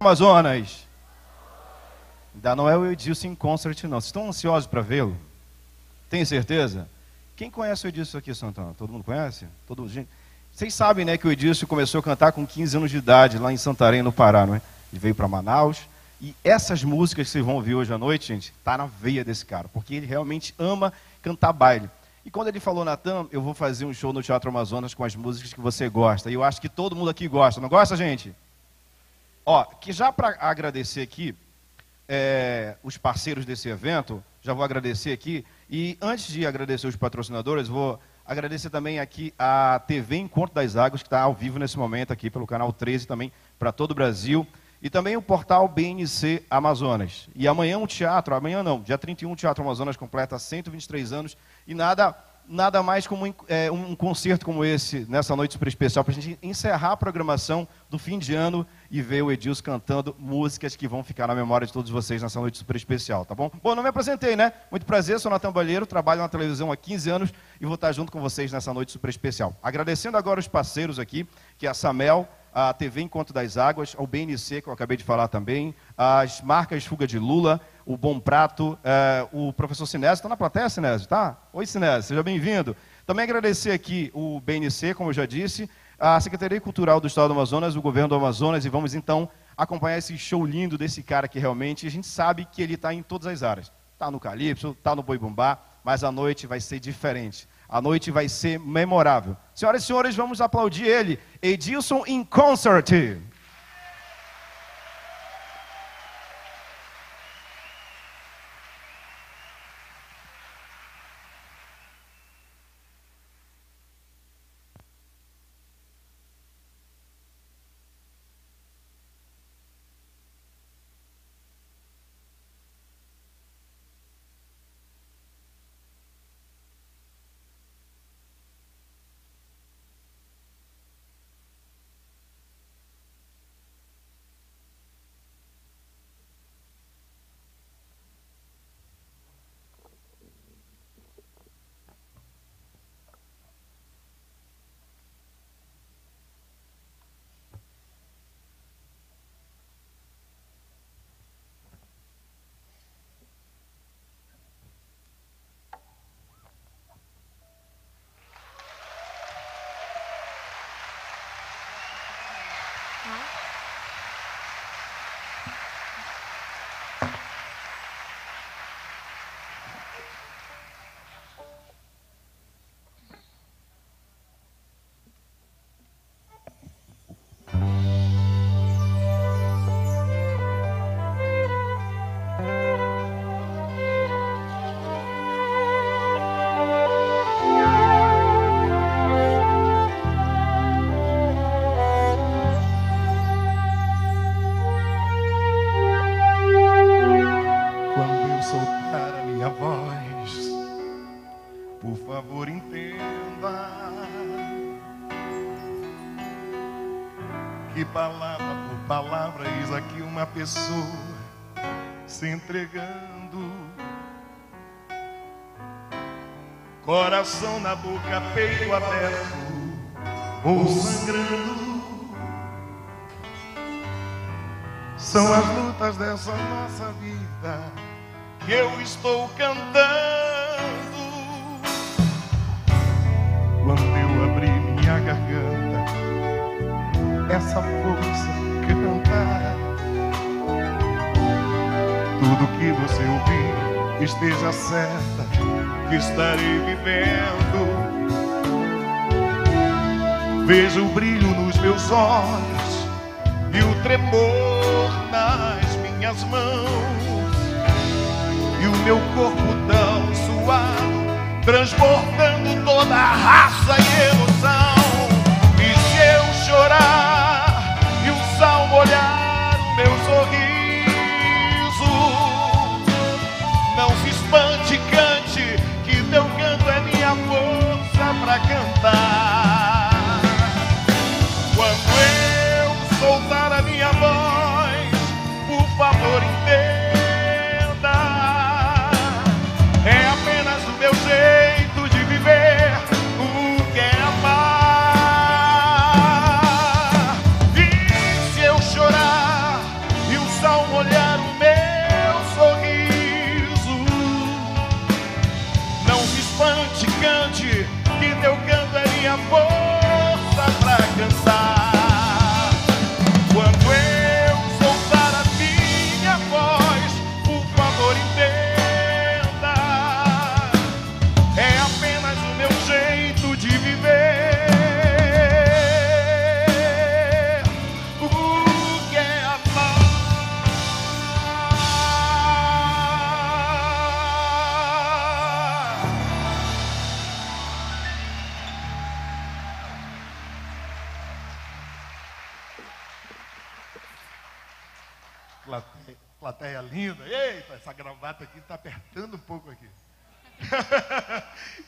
Amazonas. Ainda não é o Edilson em concert, não. Vocês estão ansiosos para vê-lo? Tem certeza? Quem conhece o Edilson aqui, Santana? Todo mundo conhece? Todo mundo? Vocês sabem, né, que o Edilson começou a cantar com 15 anos de idade, lá em Santarém, no Pará, não é? Ele veio para Manaus. E essas músicas que vocês vão ouvir hoje à noite, gente, tá na veia desse cara, porque ele realmente ama cantar baile. E quando ele falou, Natan, eu vou fazer um show no Teatro Amazonas com as músicas que você gosta. E eu acho que todo mundo aqui gosta. Não gosta, gente? Ó, que já para agradecer aqui é, os parceiros desse evento, já vou agradecer aqui. E antes de agradecer os patrocinadores, vou agradecer também aqui a TV Encontro das Águas, que está ao vivo nesse momento aqui pelo canal 13 também, para todo o Brasil. E também o portal BNC Amazonas. E amanhã um teatro, amanhã não, dia 31 o Teatro Amazonas completa 123 anos. E nada nada mais como é, um concerto como esse, nessa noite super especial, para a gente encerrar a programação do fim de ano e ver o Edilson cantando músicas que vão ficar na memória de todos vocês nessa noite super especial, tá bom? Bom, não me apresentei, né? Muito prazer, sou Natan Balheiro, trabalho na televisão há 15 anos e vou estar junto com vocês nessa noite super especial. Agradecendo agora os parceiros aqui, que é a Samel, a TV Encontro das Águas, ao BNC, que eu acabei de falar também, as marcas Fuga de Lula, o Bom Prato, é, o professor Sinésio. Está na plateia, Sinésio? Tá? Oi, Sinésio, seja bem-vindo. Também agradecer aqui o BNC, como eu já disse, a Secretaria Cultural do Estado do Amazonas, o governo do Amazonas, e vamos então acompanhar esse show lindo desse cara que realmente a gente sabe que ele está em todas as áreas. Está no Calypso, está no Boi Bumbá, mas a noite vai ser diferente. A noite vai ser memorável. Senhoras e senhores, vamos aplaudir ele, Edilson in Concert. Entregando. Coração na boca, peito aberto ou sangrando. São as lutas dessa nossa vida que eu estou cantando. Quando eu abri minha garganta, essa força que você ouvir, esteja certa que estarei vivendo. Vejo o brilho nos meus olhos e o tremor nas minhas mãos. E o meu corpo tão suado, transbordando toda a raça e emoção.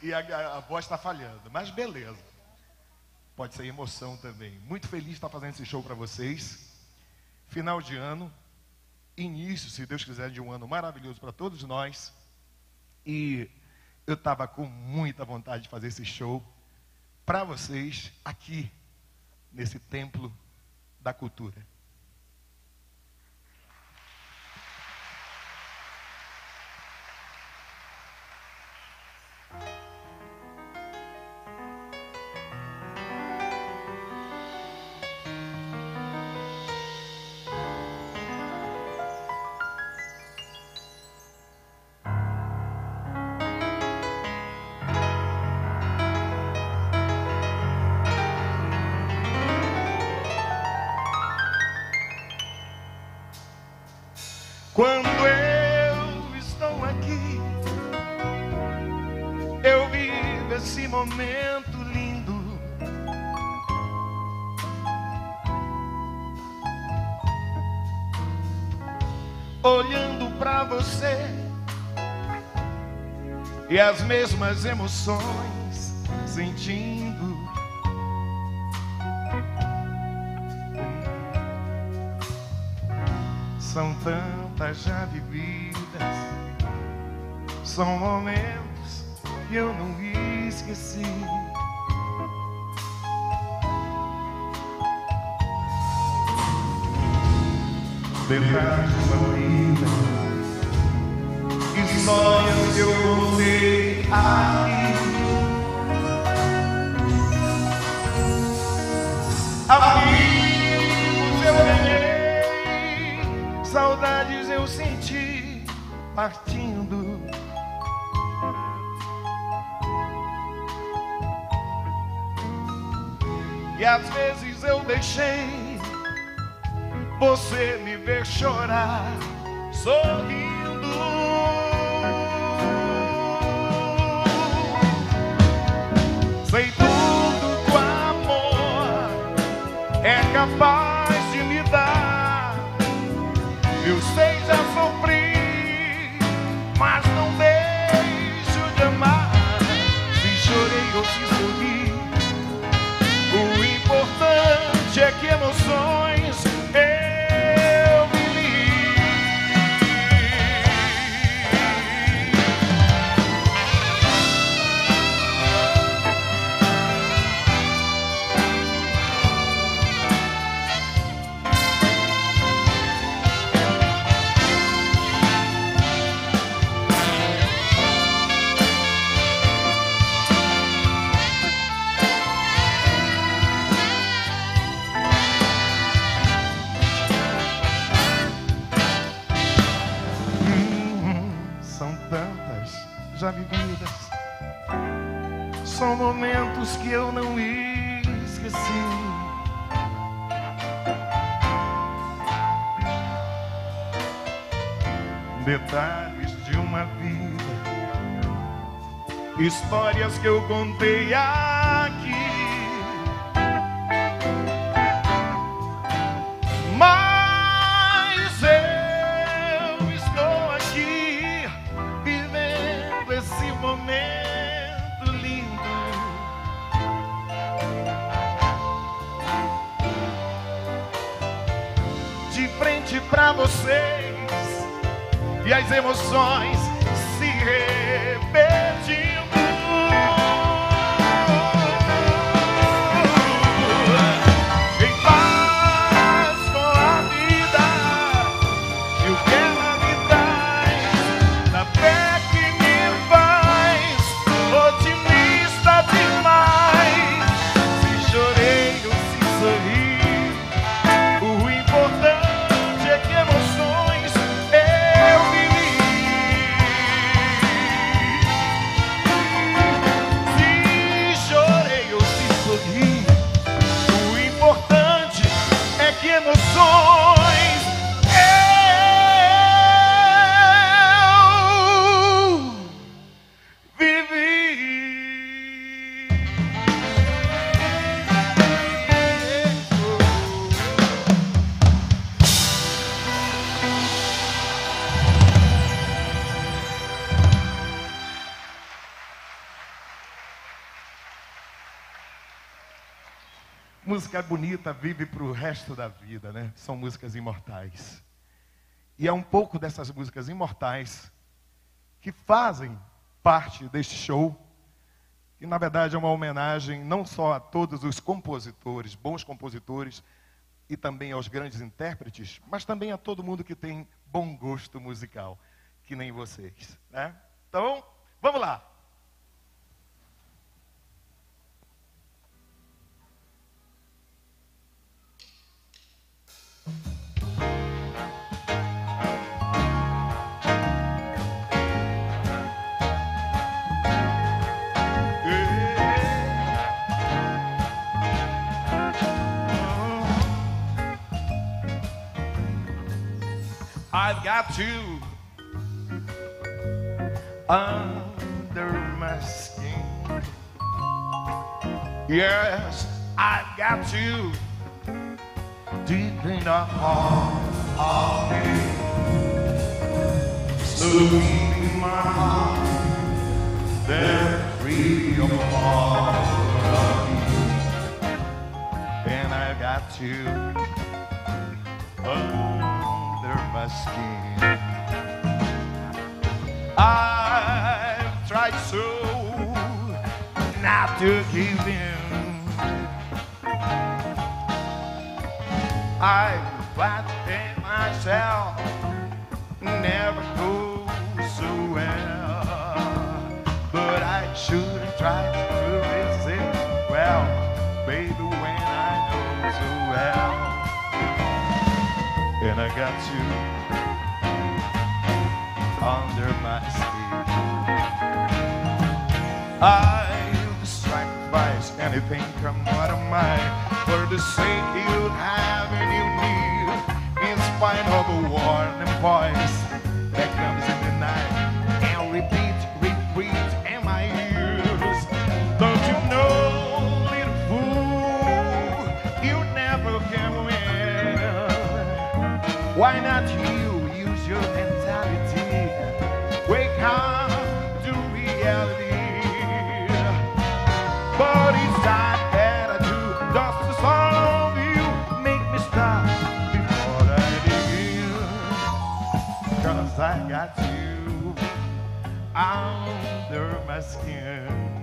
E a, a voz está falhando, mas beleza. Pode ser emoção também. Muito feliz de estar fazendo esse show para vocês. Final de ano, início, se Deus quiser, de um ano maravilhoso para todos nós. E eu estava com muita vontade de fazer esse show para vocês aqui, nesse templo da cultura. Mesmas emoções sentindo. São tantas já vividas, são momentos que eu não esqueci. Detalhes da vida, histórias que eu contei. Amigos eu ganhei, saudades eu senti partindo. E às vezes eu deixei você me ver chorar, sorrindo. Que eu contei aqui. Mas eu estou aqui vivendo esse momento lindo. De frente pra vocês e as emoções bonita vive para o resto da vida, né? São músicas imortais. E é um pouco dessas músicas imortais que fazem parte deste show, que na verdade é uma homenagem não só a todos os compositores, bons compositores, e também aos grandes intérpretes, mas também a todo mundo que tem bom gosto musical, que nem vocês. Né? Então, vamos lá. I've got you under my skin. Yes, I've got you deep in the heart of me. So deep in my heart, there's freedom all of me. And I got you under my skin. I've tried so not to give in. I find myself never goes so well, but I should try to resist. Well, baby, when I know so well, and I got you under my skin. I'll sacrifice anything come what of mine for the sake you have and you need, in spite of a warning voice that comes in the night and repeat, repeat in my ears. Don't you know, little fool, you never can win. Why not you under my skin.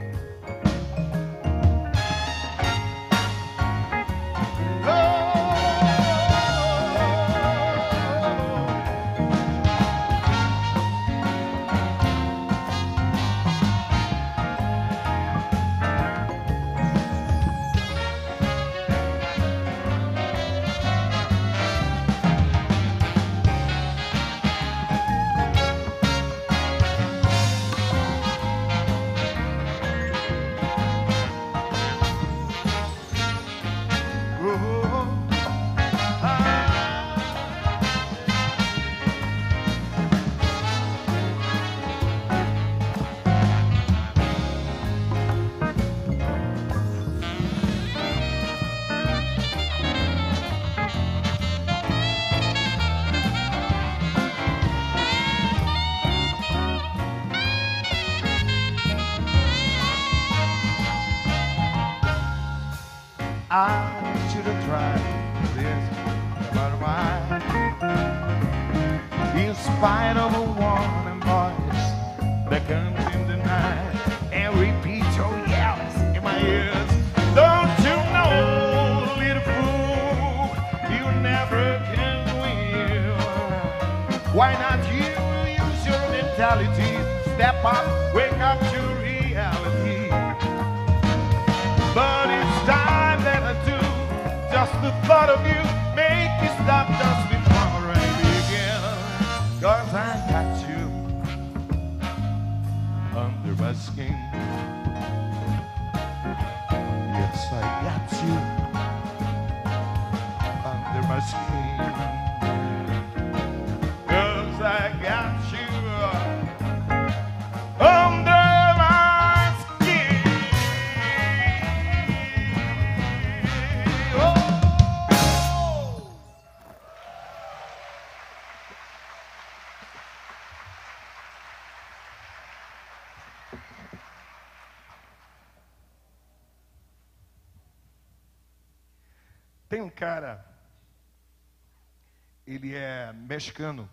Mexicano,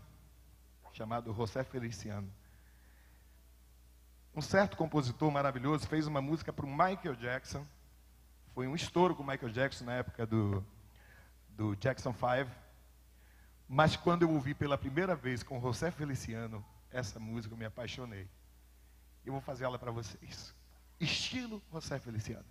chamado José Feliciano. Um certo compositor maravilhoso fez uma música para o Michael Jackson. Foi um estouro com o Michael Jackson na época do, do Jackson 5. Mas quando eu ouvi pela primeira vez com José Feliciano essa música, eu me apaixonei. Eu vou fazer ela para vocês. Estilo José Feliciano.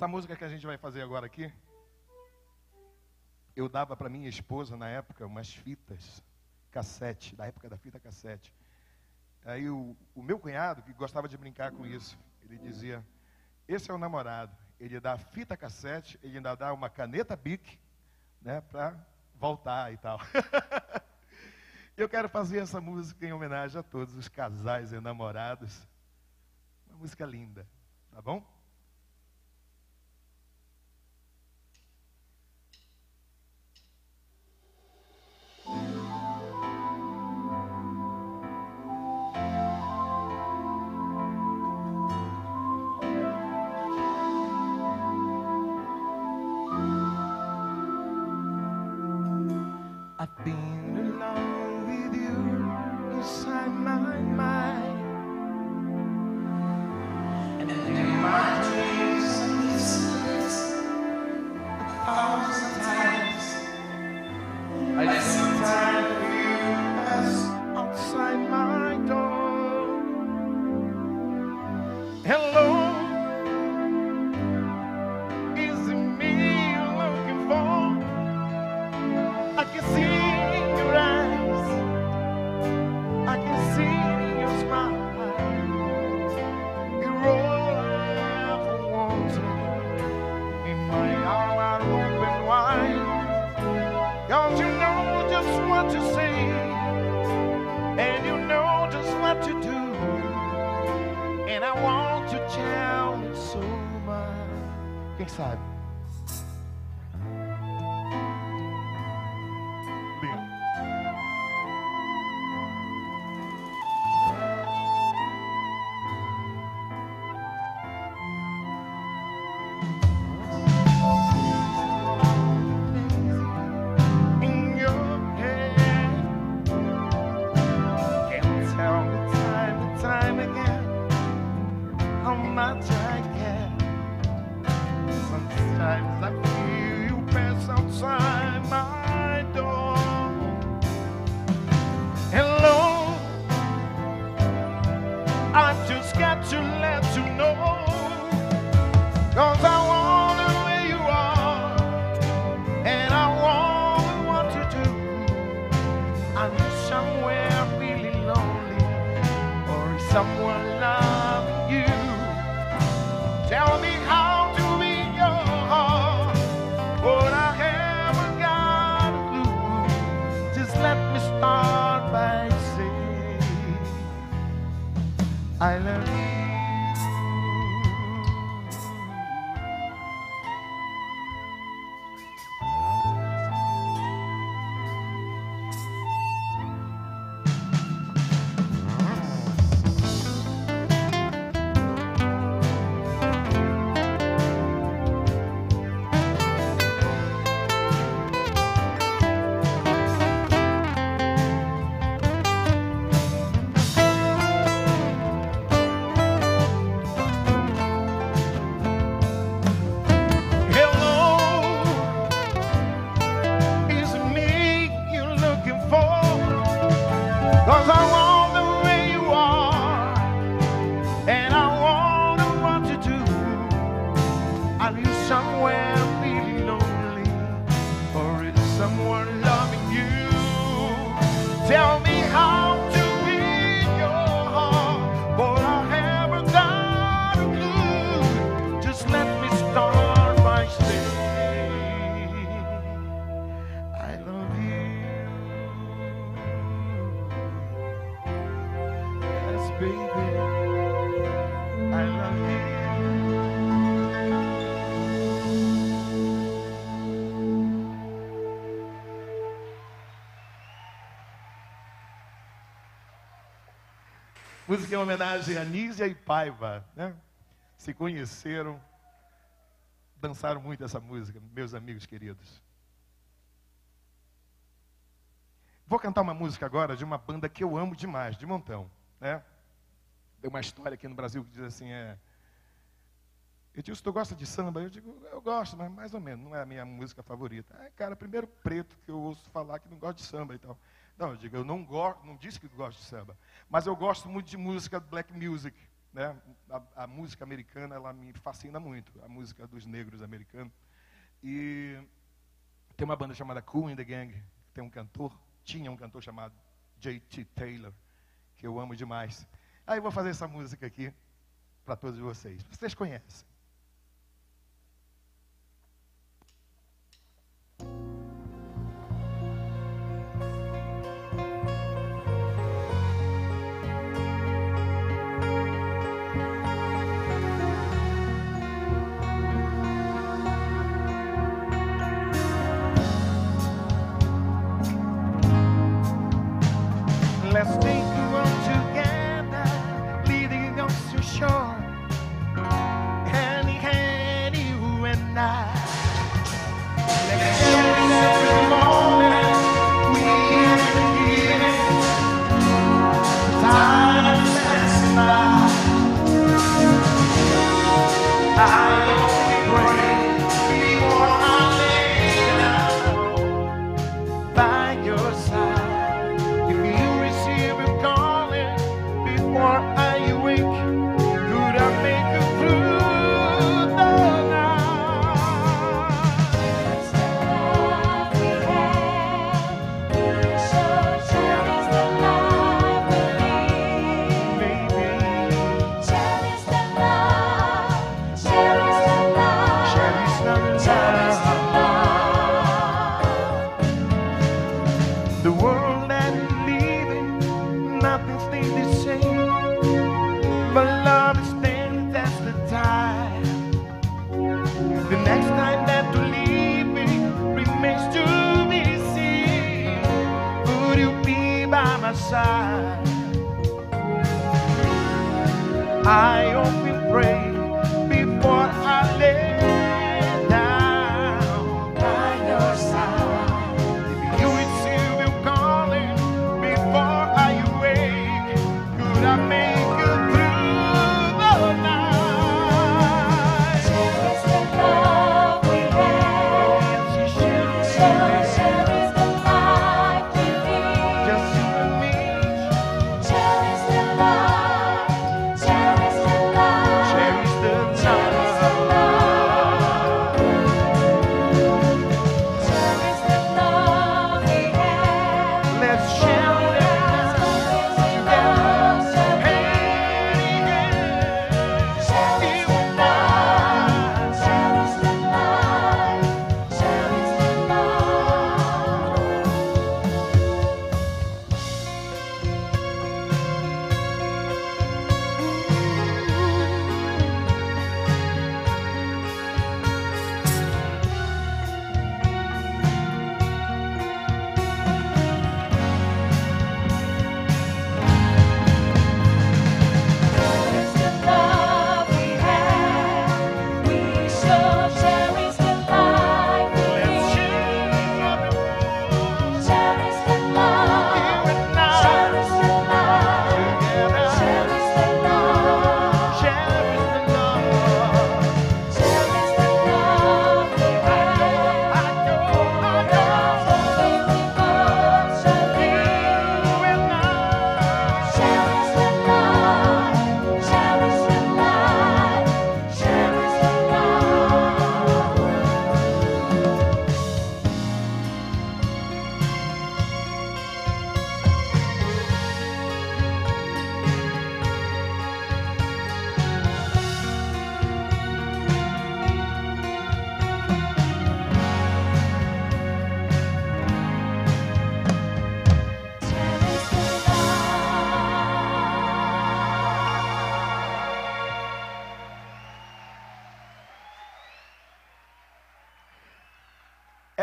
Essa música que a gente vai fazer agora aqui, eu dava para minha esposa na época umas fitas cassete, da época da fita cassete. Aí o, o meu cunhado, que gostava de brincar com isso, ele dizia: Esse é o namorado. Ele dá fita cassete, ele ainda dá uma caneta bic, né, para voltar e tal. eu quero fazer essa música em homenagem a todos os casais e namorados. Uma música linda, tá bom? Homenagem a Nízia e Paiva, né? Se conheceram, dançaram muito essa música, meus amigos queridos. Vou cantar uma música agora de uma banda que eu amo demais, de montão, né? Tem uma história aqui no Brasil que diz assim, é... Eu digo, tu gosta de samba? Eu digo, eu gosto, mas mais ou menos, não é a minha música favorita. Ah, cara, primeiro preto que eu ouço falar que não gosta de samba e tal. Não, eu digo, eu não gosto, não disse que gosto de samba, mas eu gosto muito de música black music, né? A, a música americana, ela me fascina muito, a música dos negros americanos. E tem uma banda chamada Cool in the Gang, tem um cantor, tinha um cantor chamado J.T. Taylor, que eu amo demais. Aí eu vou fazer essa música aqui para todos vocês. Vocês conhecem.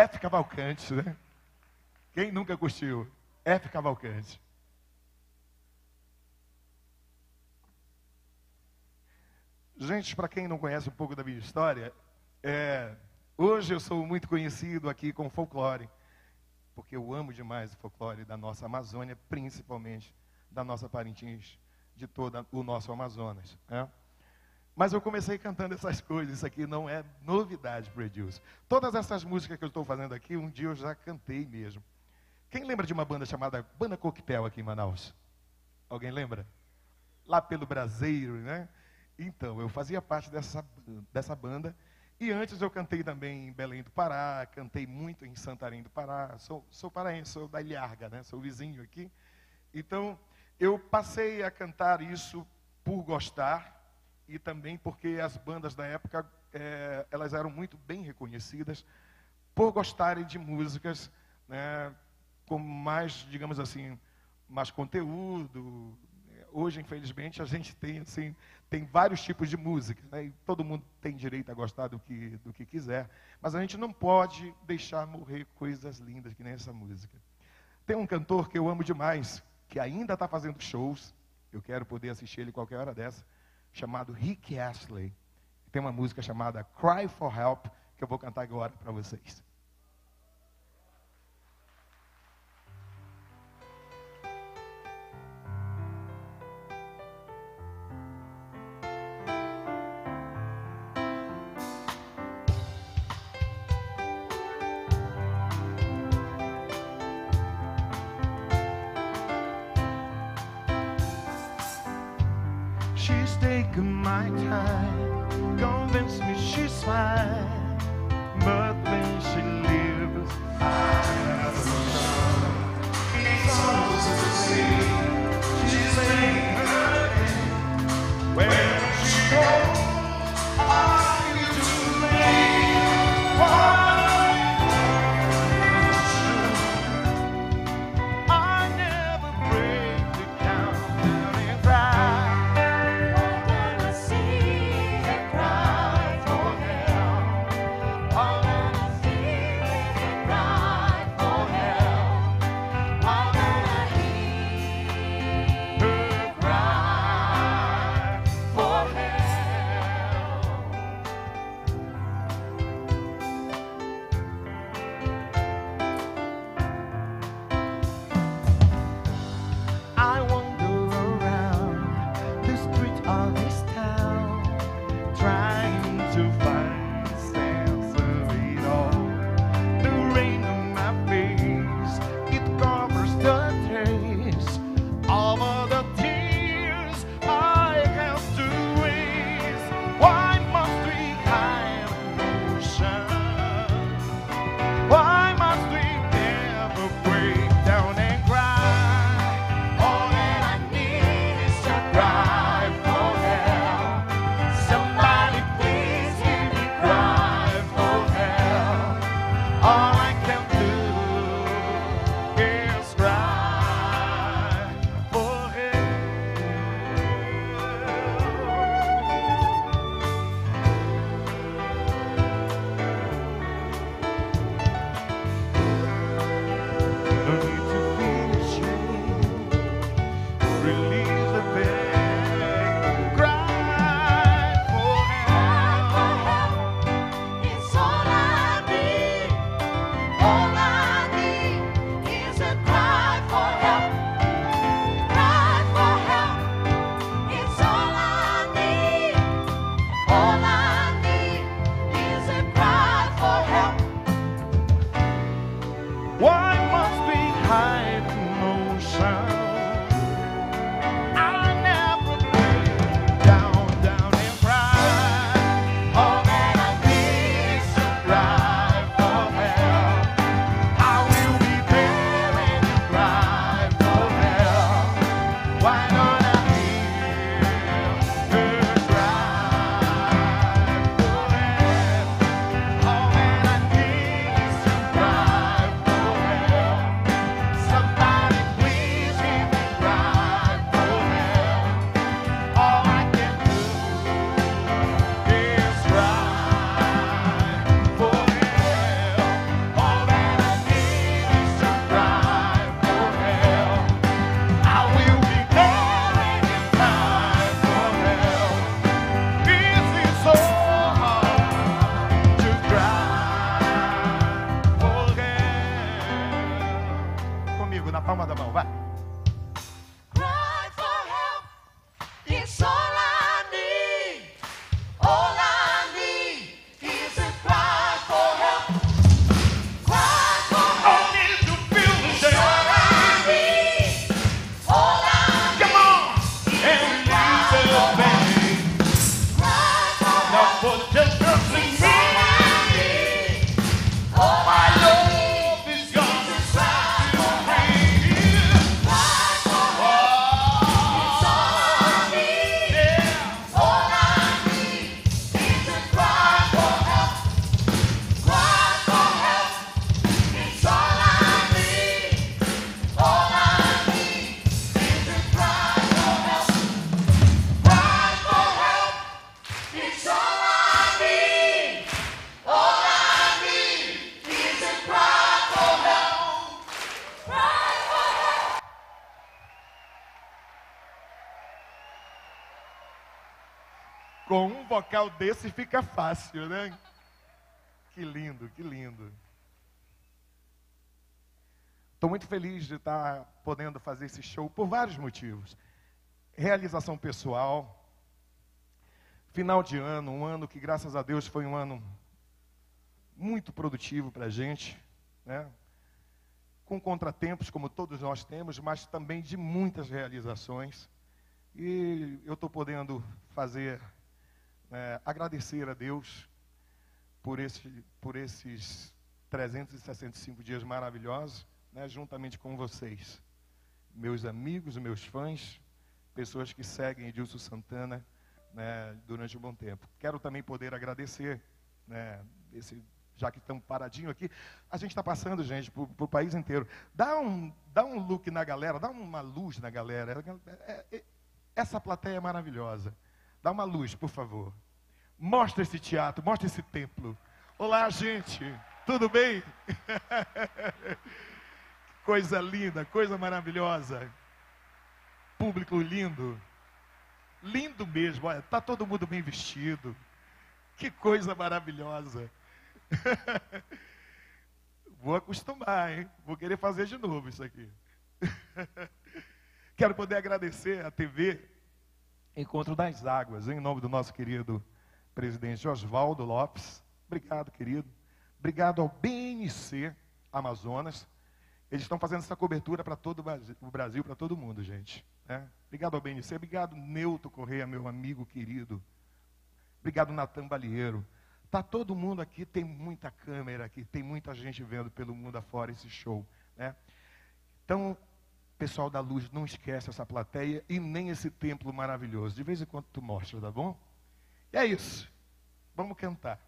F Cavalcante, né? Quem nunca curtiu? F Cavalcante. Gente, para quem não conhece um pouco da minha história, é, hoje eu sou muito conhecido aqui com folclore, porque eu amo demais o folclore da nossa Amazônia, principalmente da nossa Parintins, de todo o nosso Amazonas. né? Mas eu comecei cantando essas coisas, isso aqui não é novidade para o Edilson. Todas essas músicas que eu estou fazendo aqui, um dia eu já cantei mesmo. Quem lembra de uma banda chamada Banda Coquetel aqui em Manaus? Alguém lembra? Lá pelo Braseiro, né? Então, eu fazia parte dessa, dessa banda. E antes eu cantei também em Belém do Pará, cantei muito em Santarém do Pará. Sou, sou paraense, sou da Ilharga, né? Sou vizinho aqui. Então, eu passei a cantar isso por gostar e também porque as bandas da época eh, elas eram muito bem reconhecidas por gostarem de músicas né, com mais, digamos assim, mais conteúdo. Hoje, infelizmente, a gente tem assim, tem vários tipos de música, né, e todo mundo tem direito a gostar do que, do que quiser, mas a gente não pode deixar morrer coisas lindas que nem essa música. Tem um cantor que eu amo demais, que ainda está fazendo shows, eu quero poder assistir ele qualquer hora dessa, chamado Rick Astley. Tem uma música chamada Cry for Help, que eu vou cantar agora para vocês. Vocal desse fica fácil, né? Que lindo, que lindo. Estou muito feliz de estar podendo fazer esse show por vários motivos. Realização pessoal, final de ano, um ano que, graças a Deus, foi um ano muito produtivo para a gente, né? com contratempos, como todos nós temos, mas também de muitas realizações. E eu estou podendo fazer, né, agradecer a Deus por, esse, por esses 365 dias maravilhosos, né, juntamente com vocês, meus amigos, meus fãs, pessoas que seguem Edilson Santana né, durante um bom tempo. Quero também poder agradecer, né, esse, já que estamos paradinho aqui, a gente está passando, gente, para o país inteiro. Dá um, dá um look na galera, dá uma luz na galera. É- é- essa plateia é maravilhosa. Dá uma luz, por favor. Mostra esse teatro, mostra esse templo. Olá, gente. Tudo bem? coisa linda, coisa maravilhosa. Público lindo. Lindo mesmo, olha, tá todo mundo bem vestido. Que coisa maravilhosa. Vou acostumar, hein? Vou querer fazer de novo isso aqui. Quero poder agradecer a TV Encontro das Águas, em nome do nosso querido presidente Oswaldo Lopes. Obrigado, querido. Obrigado ao BNC Amazonas. Eles estão fazendo essa cobertura para todo o Brasil- para todo mundo, gente. né? Obrigado ao BNC, obrigado Neuto Correia, meu amigo querido. Obrigado Natan Balieiro. Tá todo mundo aqui, tem muita câmera aqui, tem muita gente vendo pelo mundo afora esse show, né? Então, pessoal da luz, não esquece essa plateia e nem esse templo maravilhoso. De vez em quando tu mostra, tá bom? E é isso. Vamos cantar.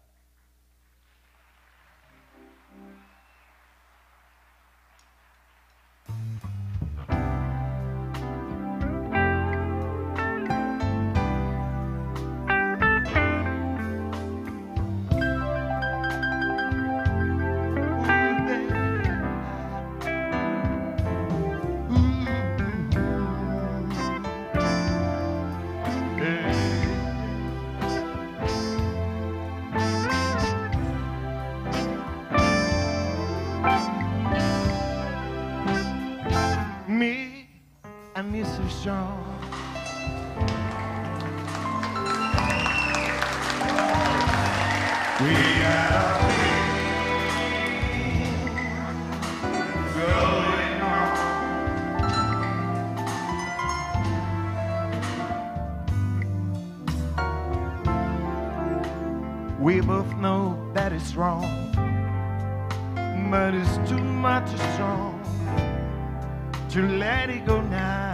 We had a. We both know that it's wrong, but it's too much to strong to let it go now.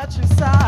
Much inside.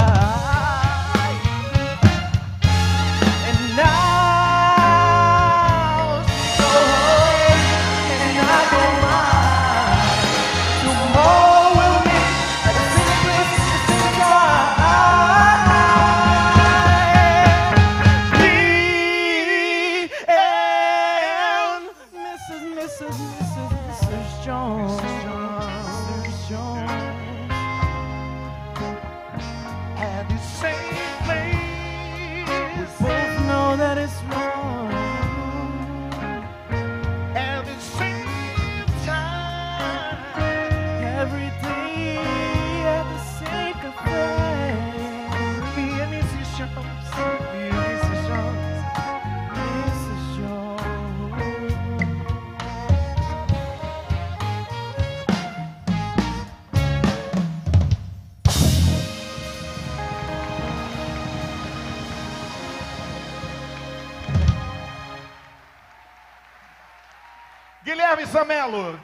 Guilherme Samelo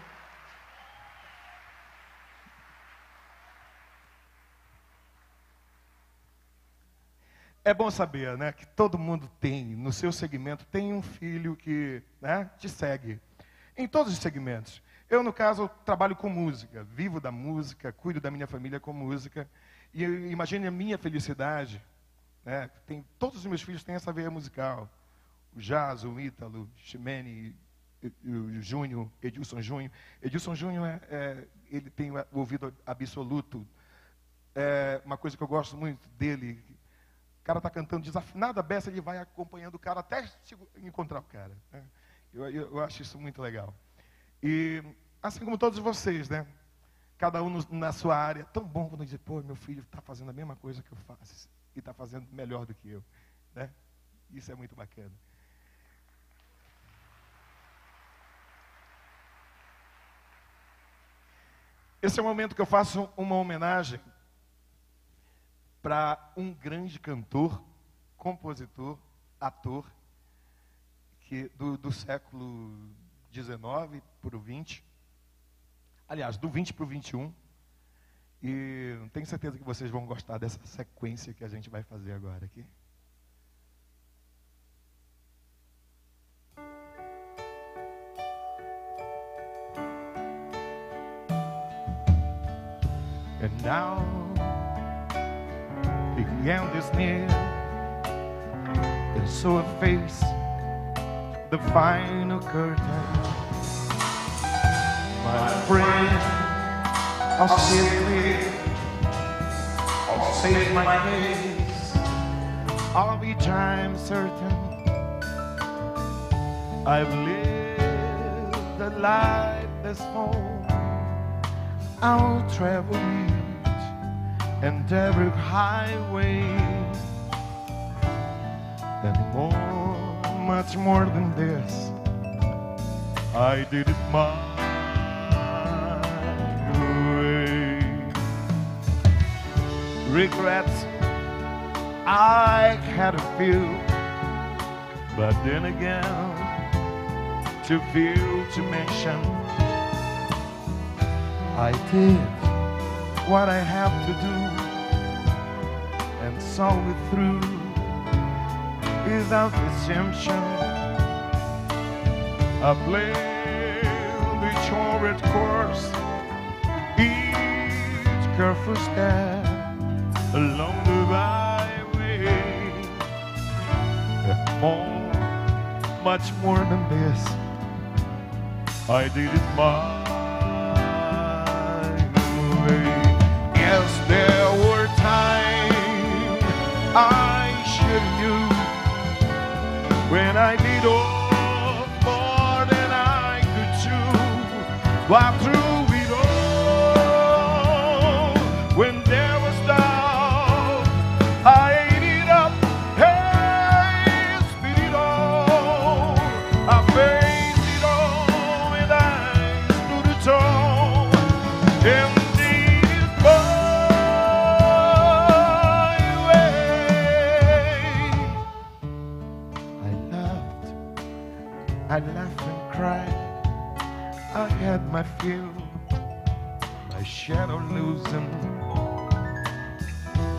É bom saber, né, que todo mundo tem, no seu segmento, tem um filho que né, te segue. Em todos os segmentos. Eu, no caso, trabalho com música, vivo da música, cuido da minha família com música. E imagine a minha felicidade. Né, tem, todos os meus filhos têm essa veia musical. O Jazz, o Ítalo, Ximene, Júnior, Edilson Júnior. Edilson Júnior, é, é, ele tem o ouvido absoluto. É uma coisa que eu gosto muito dele. O cara está cantando desafinado a beça, ele vai acompanhando o cara até encontrar o cara. né? Eu, eu- eu acho isso muito legal. E assim como todos vocês, né? Cada um na sua área. Tão bom quando dizer, pô, meu filho está fazendo a mesma coisa que eu faço. E está fazendo melhor do que eu. Né? Isso é muito bacana. Esse é o momento que eu faço uma homenagem para um grande cantor, compositor, ator, que do, do século XIX para o XX. Aliás, do 20 para o 21. E tenho certeza que vocês vão gostar dessa sequência que a gente vai fazer agora aqui. Now the end is near, and so I face the final curtain. My friend, I'll see it. I'll save my case. I'll be time certain. I've lived a life that's full. I'll travel each and every highway. And more, much more than this, I did it my way. Regrets, I had a few, but then again, too few to mention. I did what I have to do and saw it through without exemption. I blame the chariot course, each careful step along the byway. More, much more than this, I did it my Walk through shadow loosened,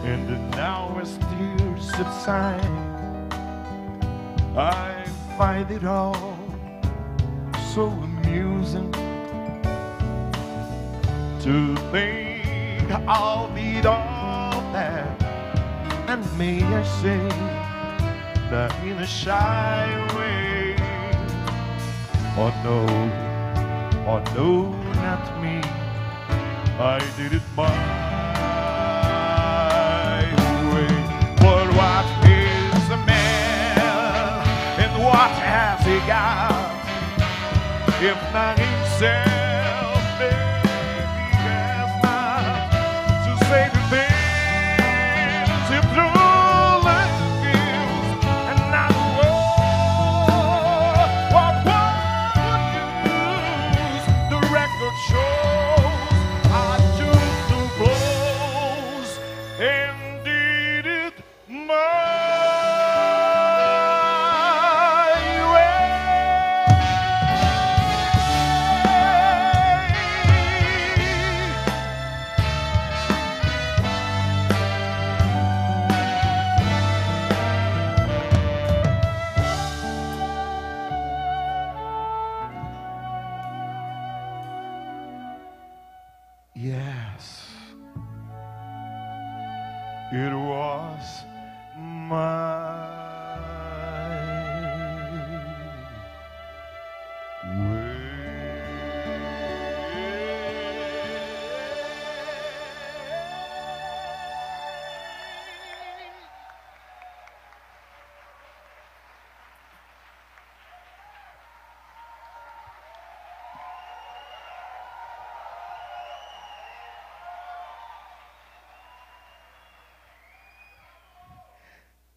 and now as tears subside, I find it all so amusing to think I'll be all that, and may I say not in a shy way. Oh no, oh no, not me. I did it my way. But what is a man and what has he got? If not himself,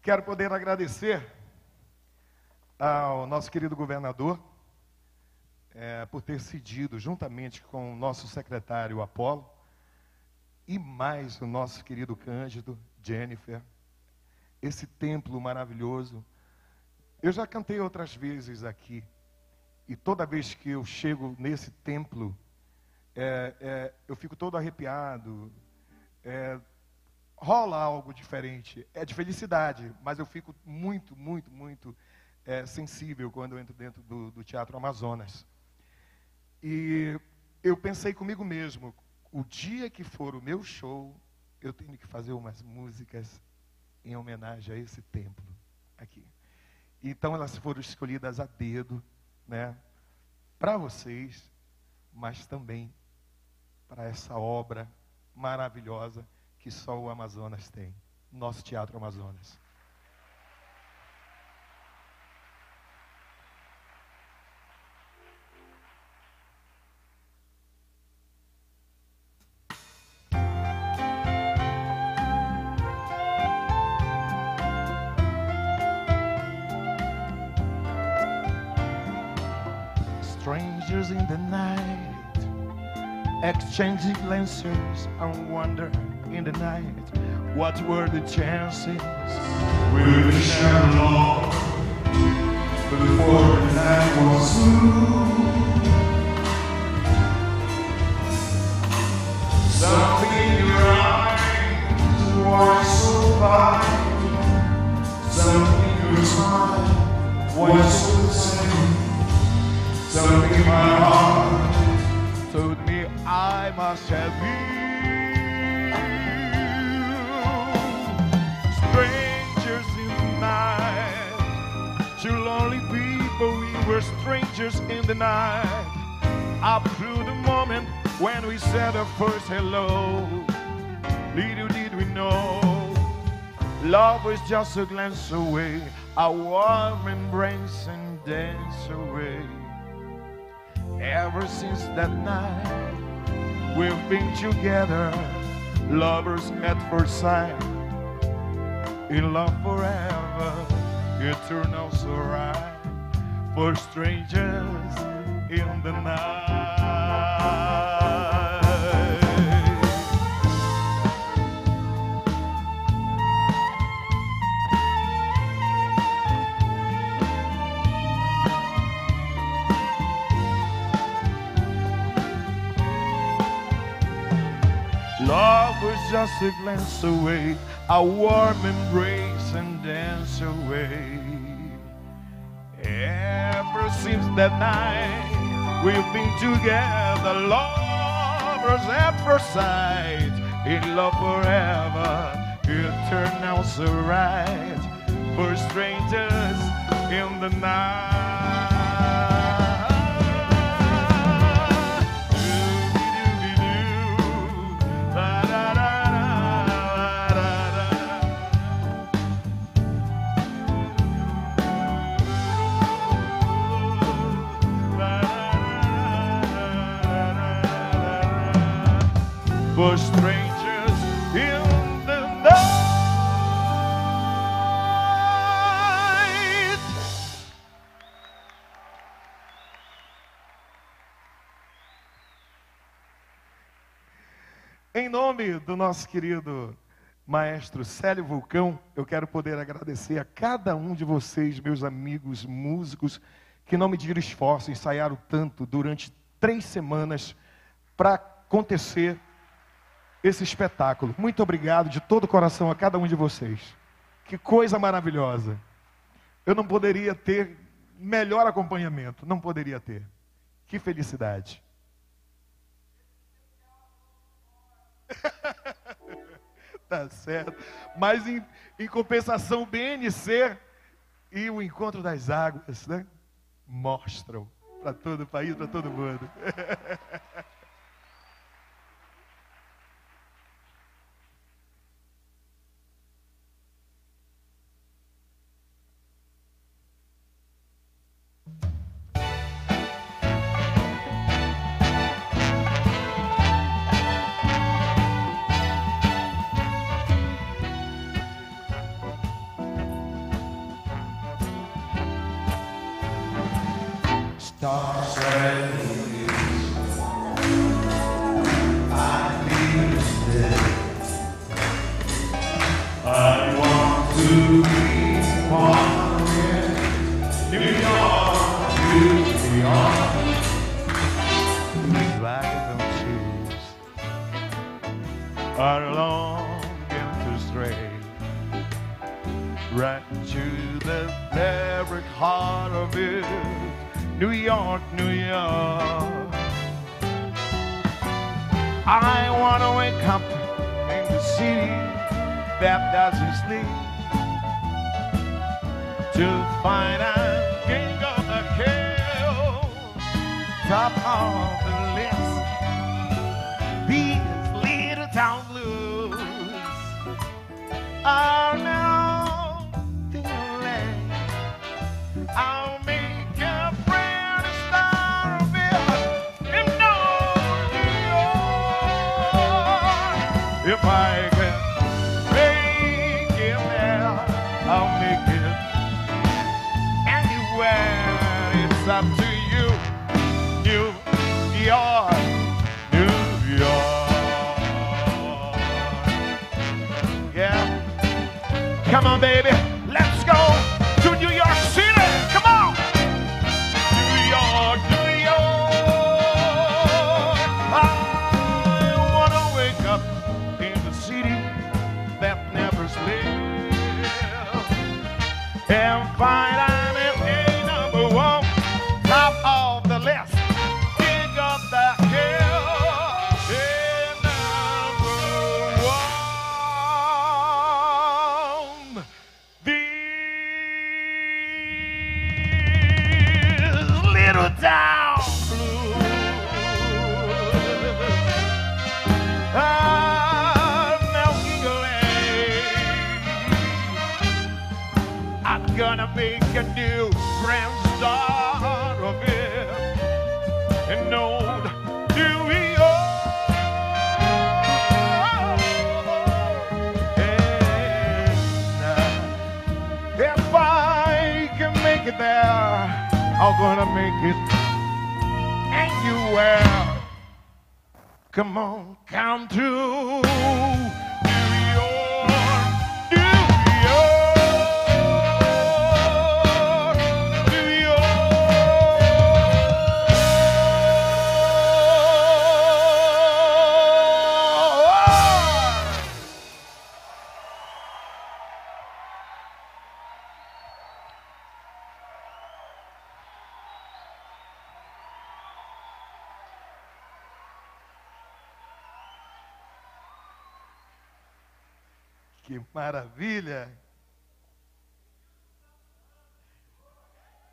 Quero poder agradecer ao nosso querido governador eh, por ter cedido, juntamente com o nosso secretário Apolo, e mais o nosso querido Cândido, Jennifer, esse templo maravilhoso. Eu já cantei outras vezes aqui, e toda vez que eu chego nesse templo, eh, eh, eu fico todo arrepiado. eh, rola algo diferente. É de felicidade, mas eu fico muito, muito, muito é, sensível quando eu entro dentro do, do Teatro Amazonas. E eu pensei comigo mesmo, o dia que for o meu show, eu tenho que fazer umas músicas em homenagem a esse templo aqui. Então elas foram escolhidas a dedo, né, para vocês, mas também para essa obra maravilhosa que só o Amazonas tem, nosso Teatro Amazonas. Strangers in the night, exchanging glances and wonder in the night. What were the chances? We would share along before the night was through. Something in your eyes was so bright. Something in your smile was so same. Something in my heart told me I must have you. Strangers in the night, two lonely people, we were strangers in the night. Up to the moment when we said our first hello, little did we know. Love was just a glance away, a warm embrace and dance away. Ever since that night, we've been together, lovers at first sight. In love forever, eternal right for strangers in the night. Love was just a glance away, a warm embrace and dance away. Ever since that night, we've been together, lovers at first sight, in love forever. It turned out so right for strangers in the night. For strangers in the night. Em nome do nosso querido maestro Célio Vulcão, eu quero poder agradecer a cada um de vocês, meus amigos músicos, que não mediram esforço, ensaiaram tanto durante três semanas para acontecer esse espetáculo. Muito obrigado de todo o coração a cada um de vocês. Que coisa maravilhosa. Eu não poderia ter melhor acompanhamento, não poderia ter. Que felicidade. tá certo. Mas em, em compensação, o BNC e o Encontro das Águas, né? Mostram para todo o país, para todo mundo. make a new grand start of it. And old New York. Oh, oh, oh, and uh, if I can make it there, I'm gonna make it anywhere. Come on, come through. Maravilha!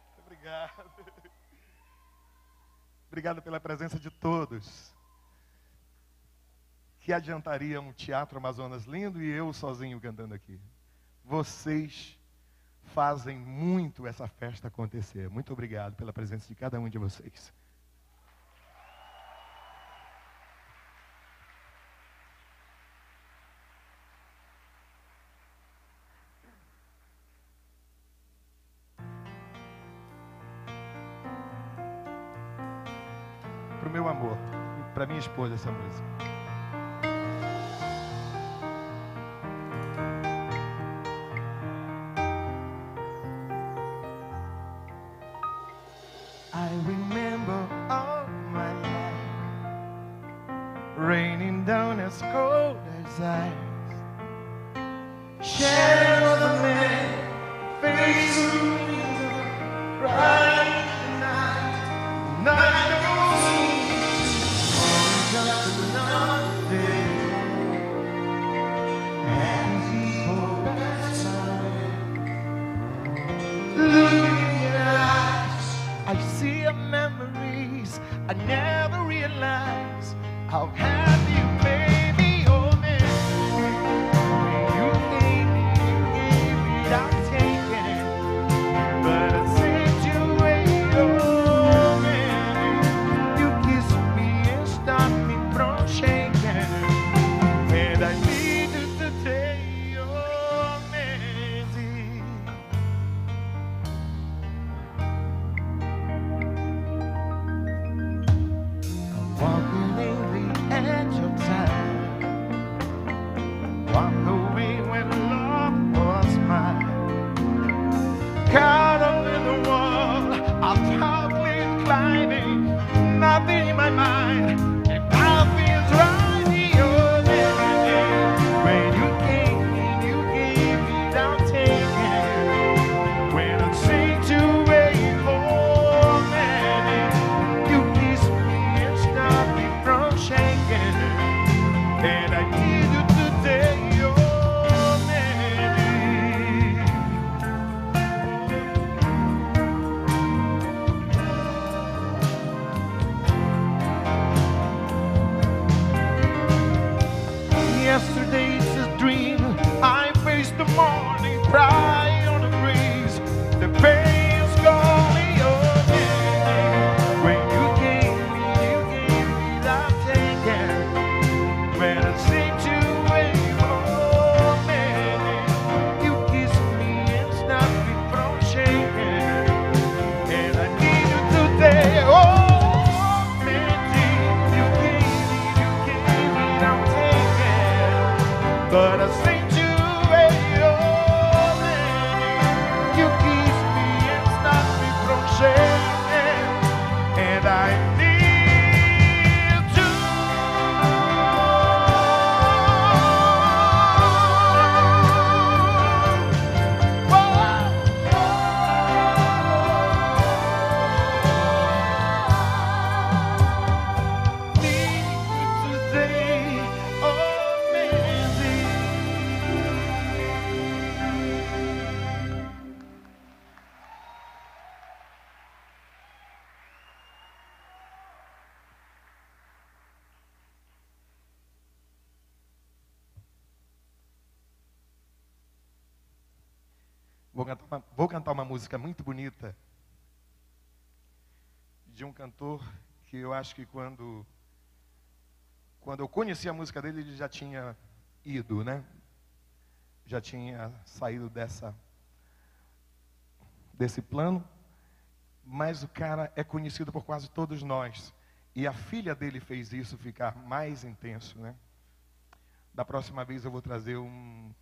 Muito obrigado. Obrigado pela presença de todos. Que adiantaria um teatro Amazonas lindo e eu sozinho cantando aqui. Vocês fazem muito essa festa acontecer. Muito obrigado pela presença de cada um de vocês. coisa essa música. Música muito bonita de um cantor que eu acho que quando quando eu conheci a música dele ele já tinha ido, né? Já tinha saído dessa desse plano, mas o cara é conhecido por quase todos nós. E a filha dele fez isso ficar mais intenso, né? Da próxima vez eu vou trazer um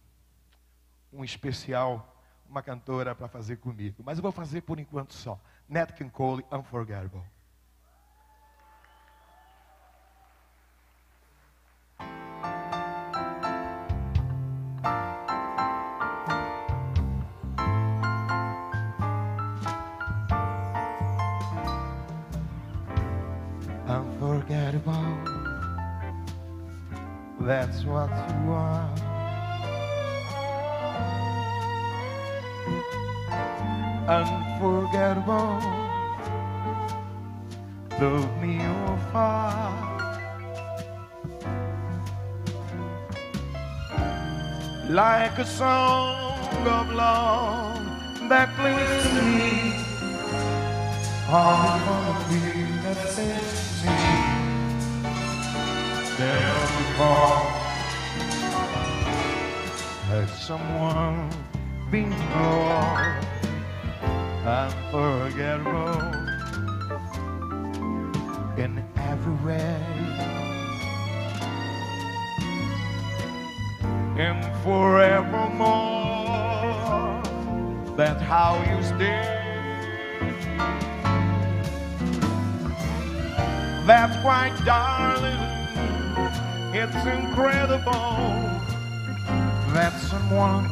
um especial, uma cantora para fazer comigo. Mas eu vou fazer por enquanto só. Nat King Cole, Unforgettable. Unforgettable. That's what you are. Unforgettable. Love me or far. Like a song of love that clings to me. Heart of me that sends me. There before. Has someone been born? Unforgettable in every way. And forevermore, that's how you stay. That's why, darling, it's incredible that someone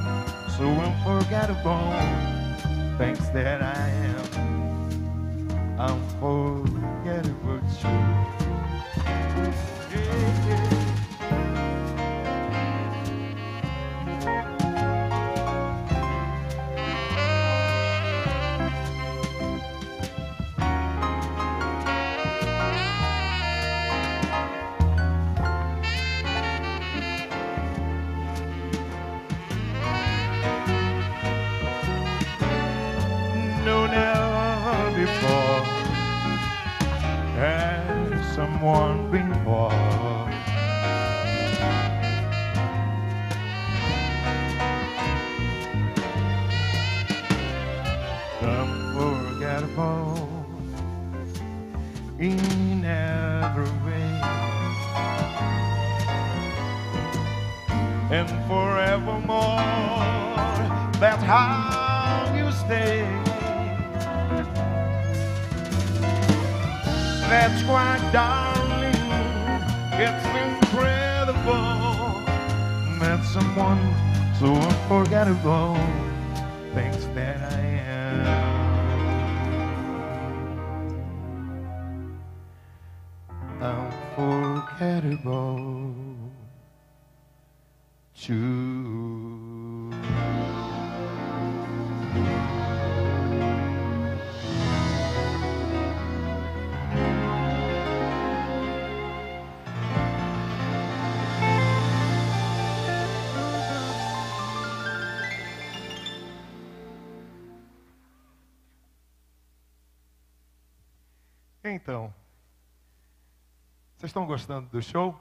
so unforgettable thinks that I am unforgettable. Yeah, yeah. Been born. Unforgettable in every way. and forevermore. That's how you stay. That's why, darling, it's incredible that someone so unforgettable thinks that I am unforgettable. Too. Então, vocês estão gostando do show?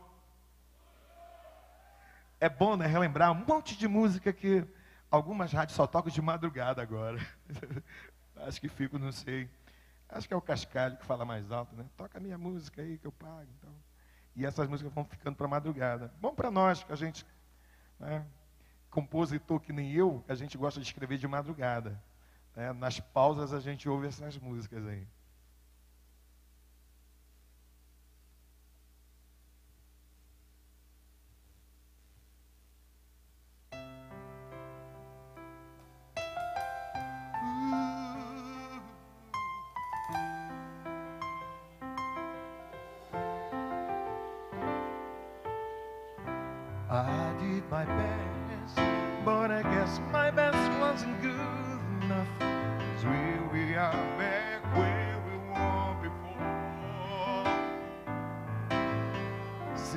É bom, né, relembrar um monte de música que algumas rádios só tocam de madrugada agora. Acho que fico, não sei. Acho que é o Cascalho que fala mais alto, né? Toca minha música aí que eu pago. Então. E essas músicas vão ficando para madrugada. Bom para nós, que a gente, né, compositor que nem eu, a gente gosta de escrever de madrugada. né? Nas pausas a gente ouve essas músicas aí.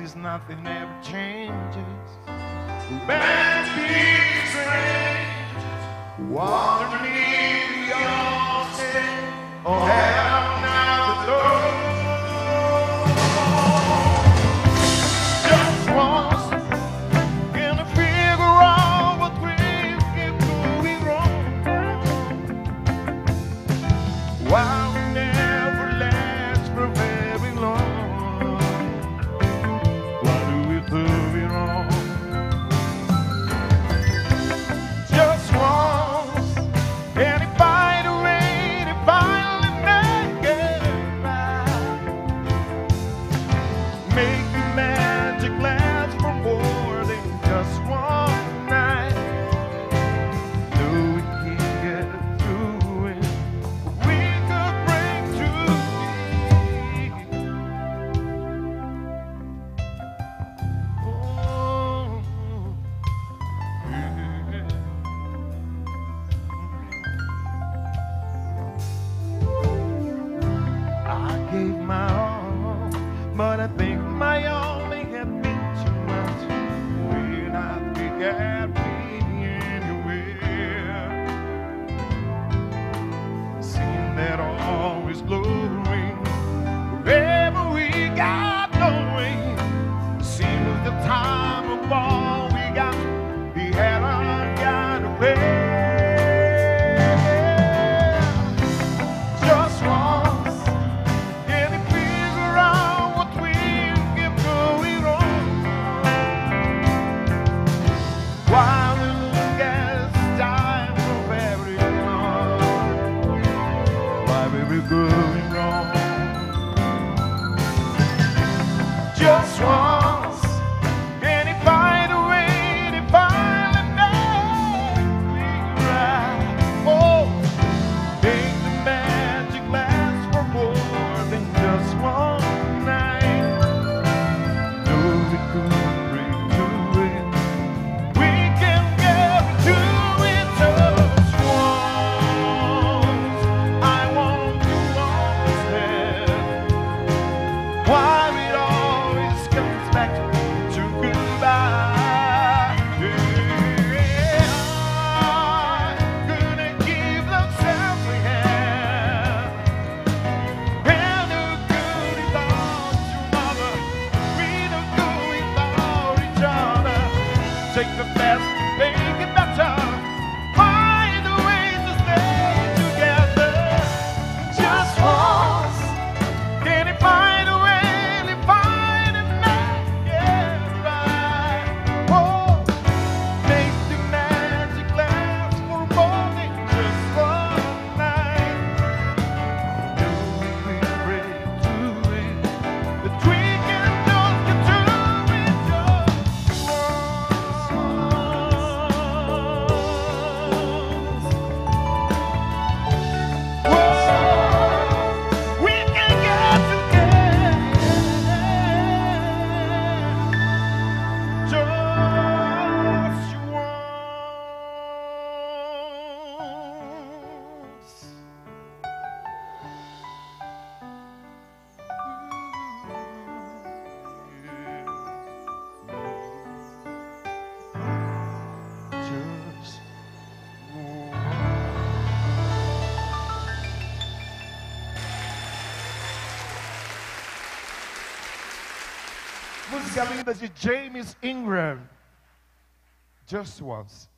is nothing ever changes. Bad things change. Water beneath your skin. Oh, vida de James Ingram. Just once.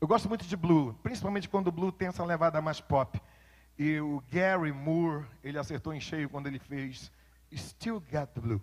Eu gosto muito de Blue, principalmente quando o Blue tem essa levada mais pop. E o Gary Moore, ele acertou em cheio quando ele fez Still Got the Blue.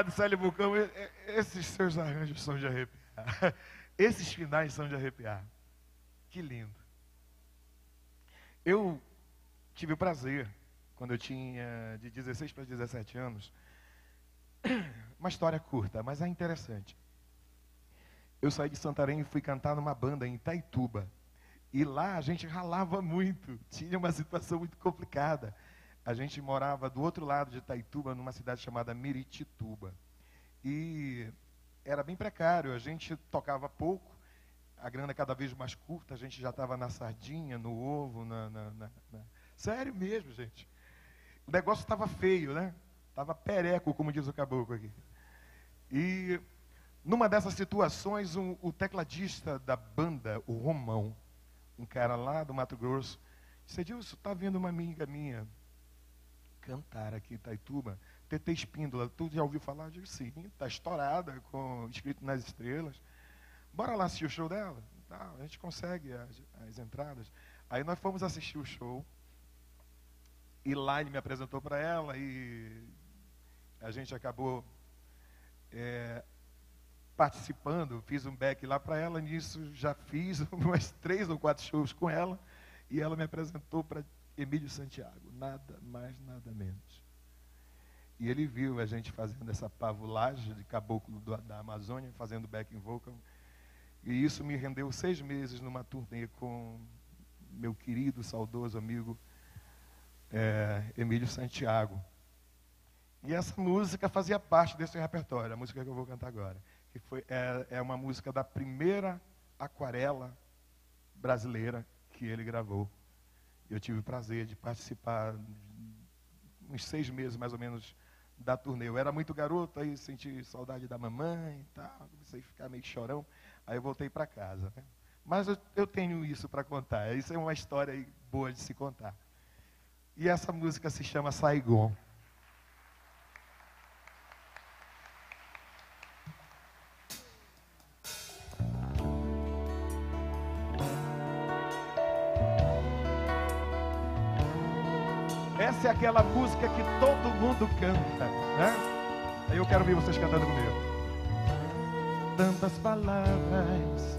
Compadre Célio Bucão, esses seus arranjos são de arrepiar. Esses finais são de arrepiar. Que lindo. Eu tive o prazer, quando eu tinha de 16 para 17 anos, uma história curta, mas é interessante. Eu saí de Santarém e fui cantar numa banda em Itaituba. E lá a gente ralava muito, tinha uma situação muito complicada. A gente morava do outro lado de Itaituba, numa cidade chamada Miritituba. E era bem precário, a gente tocava pouco, a grana cada vez mais curta, a gente já estava na sardinha, no ovo, na, na- na- na- Sério mesmo, gente. O negócio estava feio, né? Estava pereco, como diz o caboclo aqui. E numa dessas situações, um- o tecladista da banda, o Romão, um cara lá do Mato Grosso, disse, Edilson, está vendo uma amiga minha cantar aqui em Itaituba, TT Espíndola, tu já ouviu falar? Digo, sim, está estourada, com escrito nas estrelas. Bora lá assistir o show dela? Tá, a gente consegue as, as entradas. Aí nós fomos assistir o show, e lá ele me apresentou para ela, e a gente acabou é, participando, fiz um back lá para ela, nisso já fiz umas três ou quatro shows com ela, e ela me apresentou para Emílio Santiago, nada mais, nada menos. E ele viu a gente fazendo essa pavulagem de caboclo do- da Amazônia, fazendo backing vocal, e isso me rendeu seis meses numa turnê com meu querido, saudoso amigo eh, Emílio Santiago. E essa música fazia parte desse repertório, a música que eu vou cantar agora. Que foi, é, é uma música da primeira aquarela brasileira que ele gravou. Eu tive o prazer de participar uns seis meses, mais ou menos, da turnê. Eu era muito garoto, aí senti saudade da mamãe e tal, comecei a ficar meio chorão, aí eu voltei para casa. né? Mas eu, eu tenho isso para contar, isso é uma história boa de se contar. E essa música se chama Saigon. Aquela música que todo mundo canta, né? Aí eu quero ver vocês cantando comigo. Tantas palavras,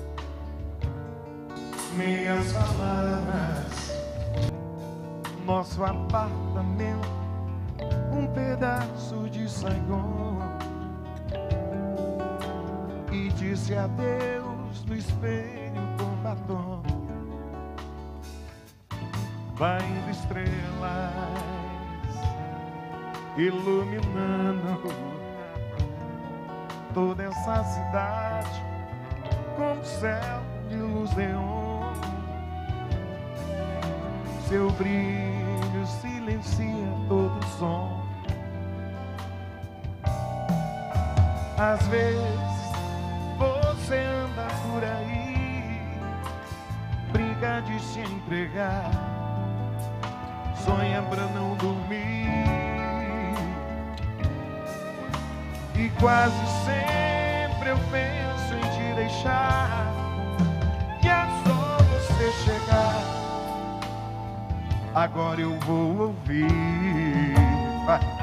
minhas palavras, nosso apartamento, um pedaço de Saigon. E disse adeus no espelho com batom vai indo estrelas iluminando toda essa cidade como céu de luz neon. Seu brilho silencia todo som. Às vezes você anda por aí, brinca de se entregar sonha pra não dormir quase sempre eu penso em te deixar e é só você chegar agora eu vou ouvir Vai.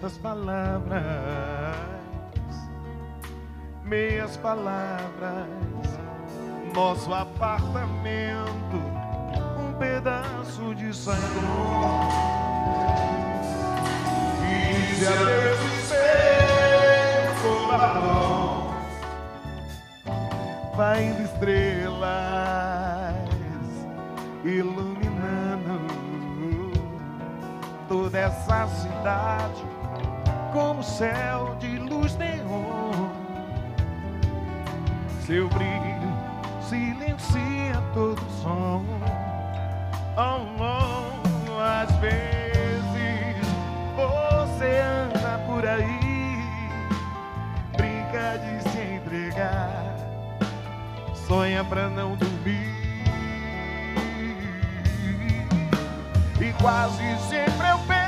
Meias palavras, meias palavras, nosso apartamento, um pedaço de Saigon. Fiz a Deus coração, faz estrelas iluminando toda essa cidade como céu de luz neon. Seu brilho silencia todo som. Oh, oh, às vezes você anda por aí, brinca de se entregar, sonha pra não dormir. E quase sempre eu penso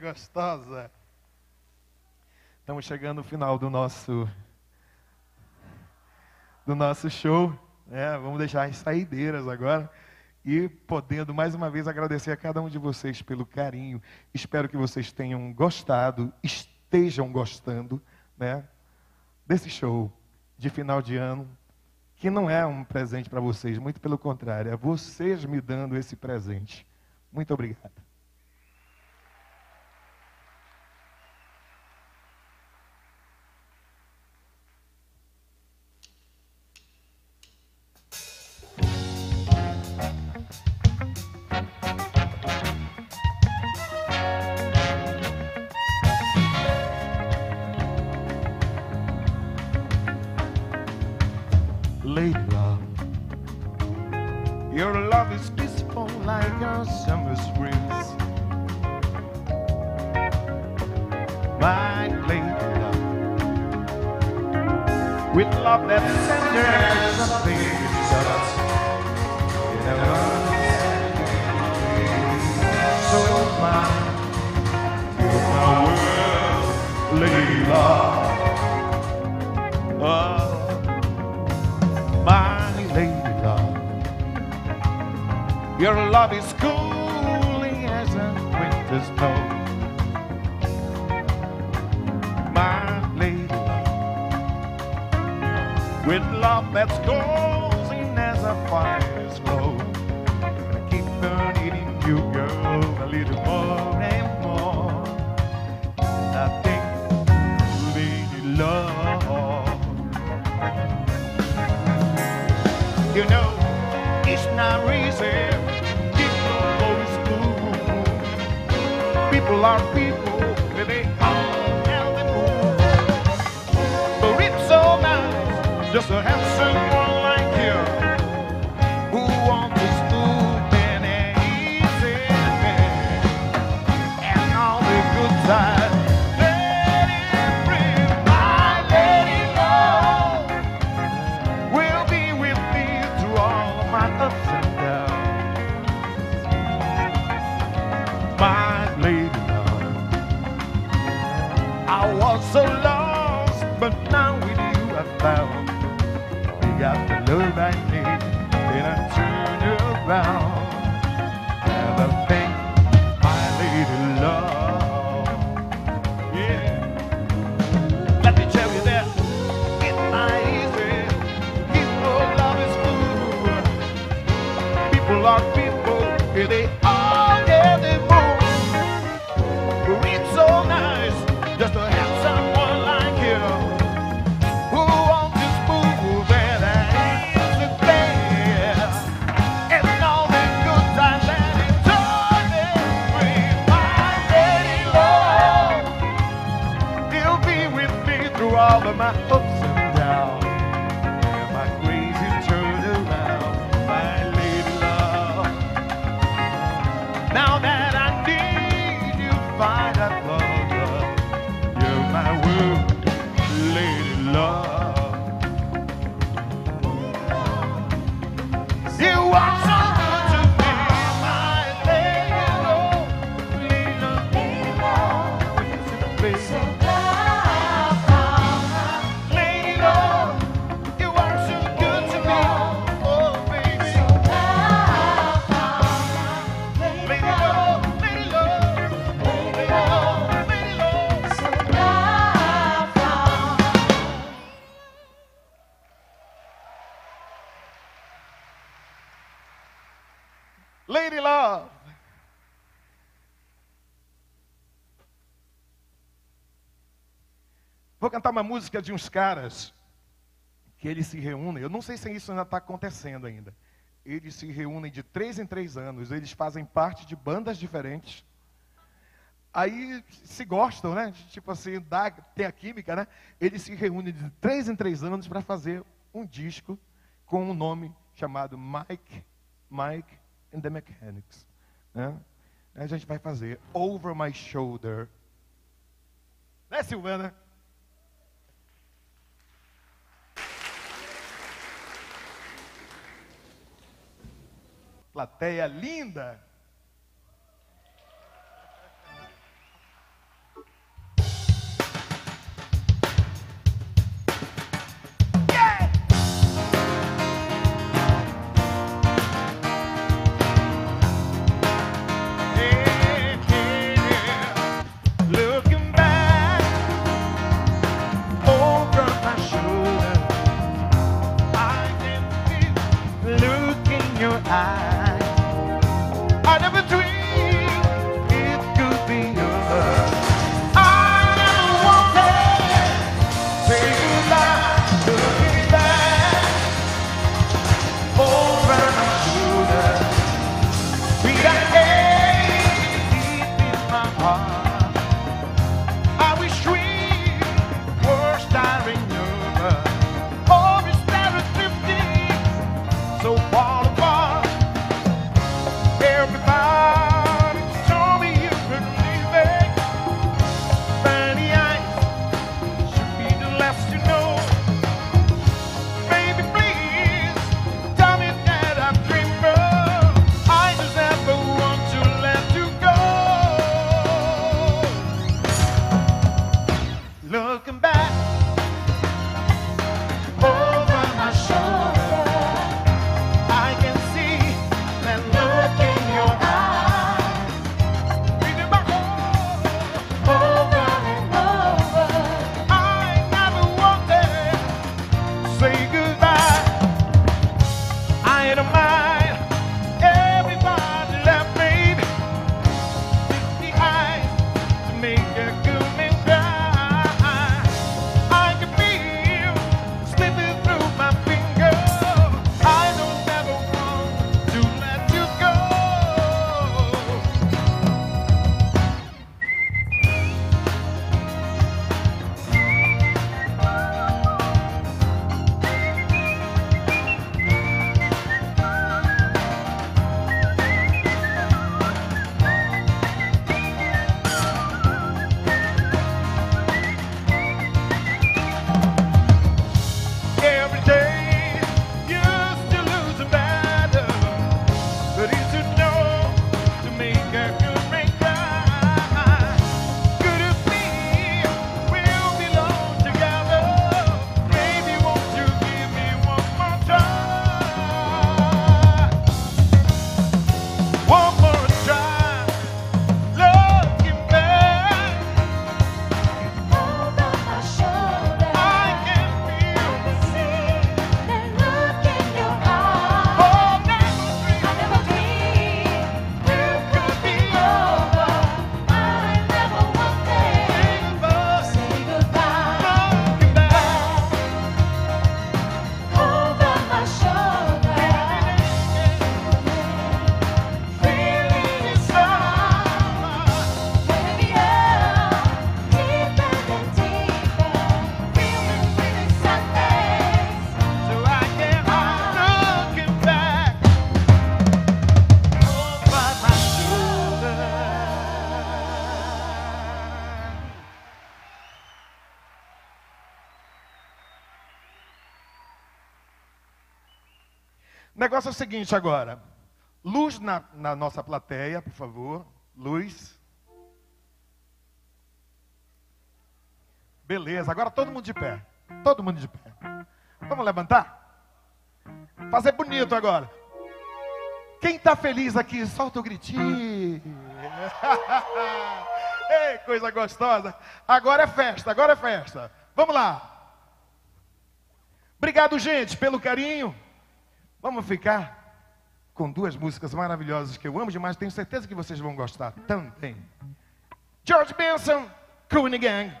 gostosa! Estamos chegando no final do nosso do nosso show, né? Vamos deixar as saideiras agora e podendo mais uma vez agradecer a cada um de vocês pelo carinho. Espero que vocês tenham gostado, estejam gostando, né? Desse show de final de ano, que não é um presente para vocês, muito pelo contrário, é vocês me dando esse presente. Muito obrigado. Lady love, your love is peaceful like a summer's breeze. My love, with love that's tender Your love is cooling as a winter snow. My lady. With love that's cozy nice just though thy need did I turn around. Never think my lady love. Yeah. Let me tell you that it's not easy. People love is cool. People are people. Yeah, Lady Love. Vou cantar uma música de uns caras que eles se reúnem. Eu não sei se isso ainda está acontecendo ainda. Eles se reúnem de três em três anos. Eles fazem parte de bandas diferentes. Aí se gostam, né? Tipo assim, dá, tem a química, né? Eles se reúnem de três em três anos para fazer um disco com um nome chamado Mike, Mike and the Mechanics. Né? A gente vai fazer Over My Shoulder. Né, Silvana? Plateia linda. o seguinte agora. Luz na, na nossa plateia, por favor. Luz. Beleza, agora todo mundo de pé. Todo mundo de pé. Vamos levantar? Fazer bonito agora. Quem está feliz aqui, solta o gritinho. Ei, coisa gostosa. Agora é festa, agora é festa. Vamos lá. Obrigado, gente, pelo carinho. Vamos ficar com duas músicas maravilhosas que eu amo demais, tenho certeza que vocês vão gostar também. George Benson, Cooney Gang.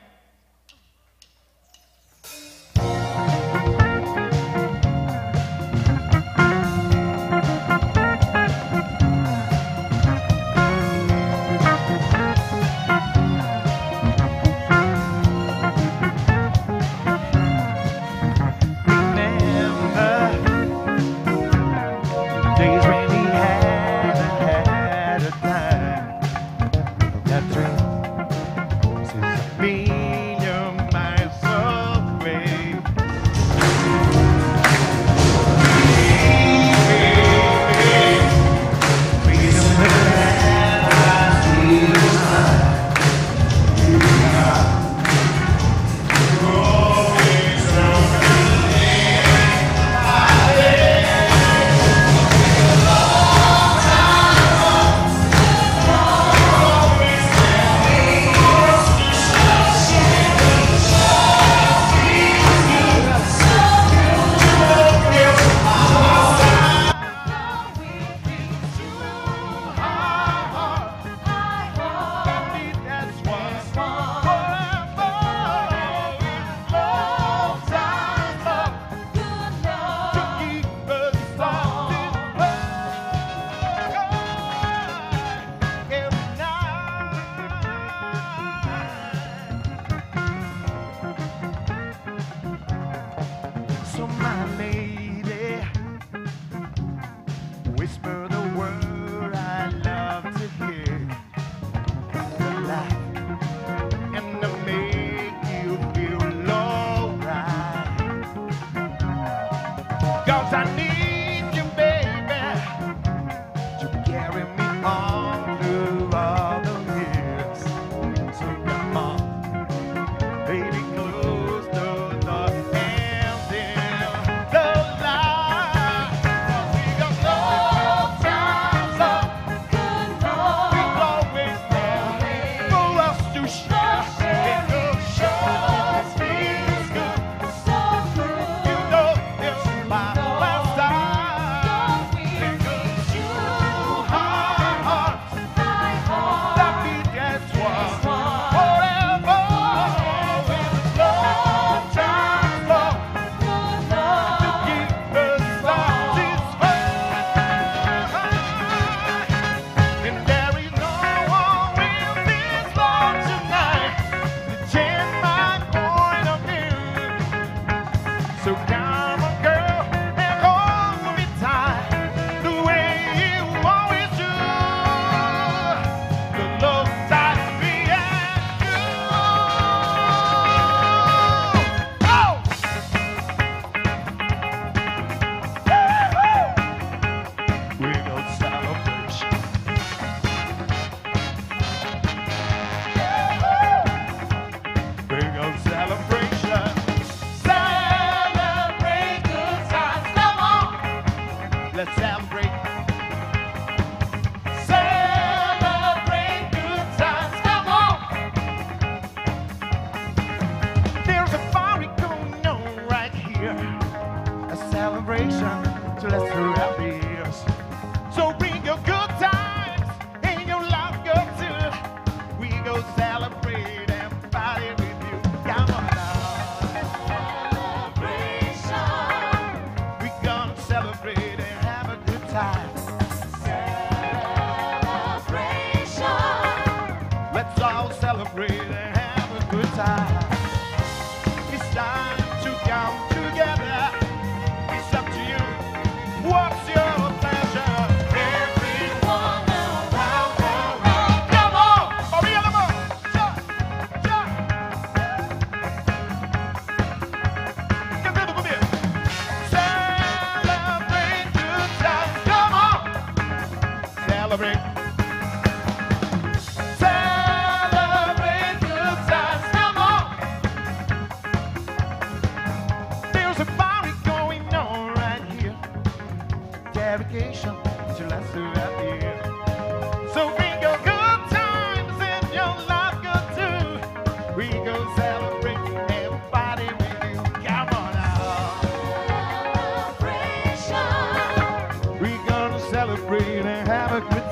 my baby.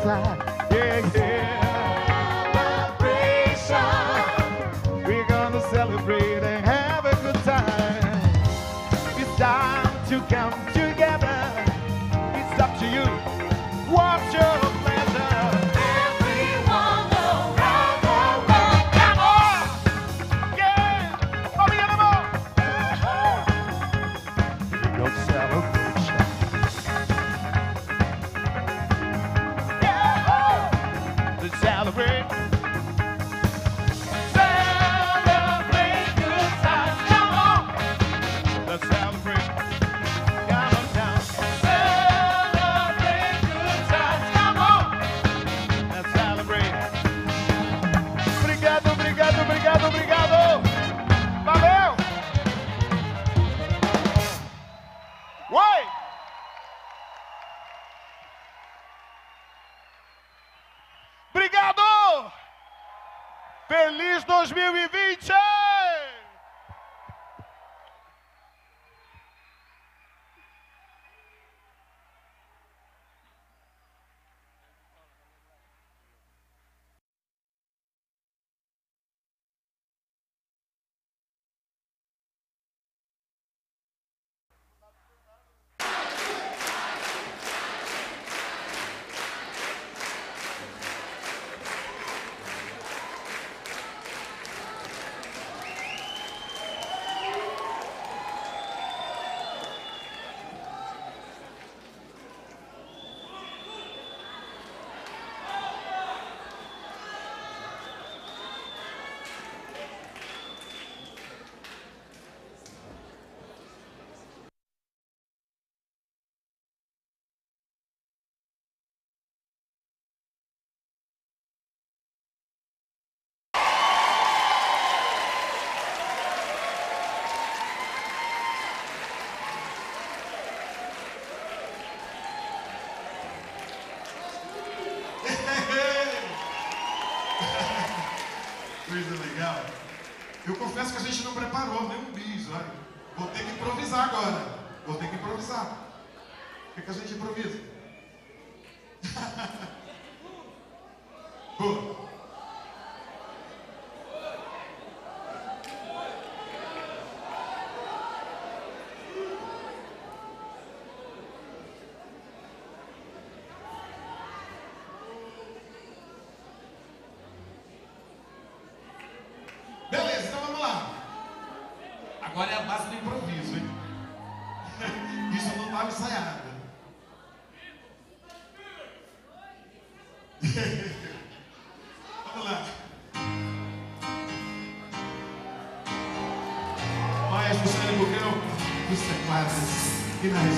fly. because as you put Vamos lá. Maestro Sani Bucão, é teclados e nas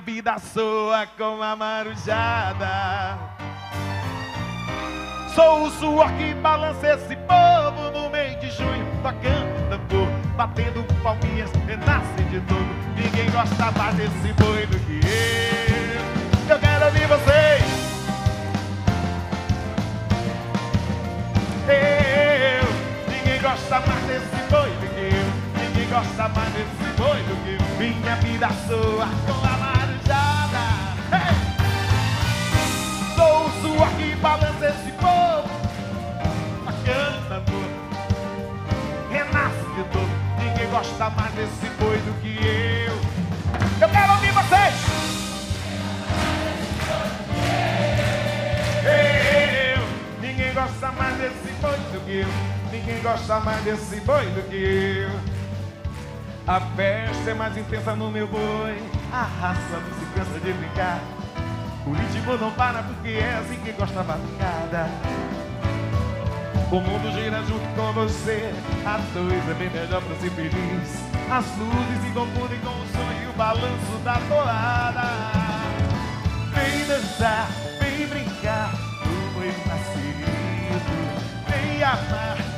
Minha vida soa com a marujada. Sou o suor que balança esse povo no meio de junho, tocando tambor, batendo palminhas, renasce de novo. Ninguém gosta mais desse boi do que eu. Eu quero ouvir vocês. Eu, ninguém gosta mais desse boi do que eu. Ninguém gosta mais desse boi do que eu. Minha vida soa com a balança esse povo. Bacana, amor. Renasce de novo. Ninguém gosta mais desse boi do que eu. Eu quero ouvir vocês. Eu. Ninguém gosta mais desse boi do que eu. Ninguém gosta mais desse boi do que eu. A festa é mais intensa no meu boi. A raça não se cansa de brincar. O ritmo não para porque é assim que gosta da batucada. O mundo gira junto com você. A dois é bem melhor pra ser feliz. As luzes se confundem com o sonho e o balanço da toada. Vem dançar, vem brincar, o boi nascido. Vem amar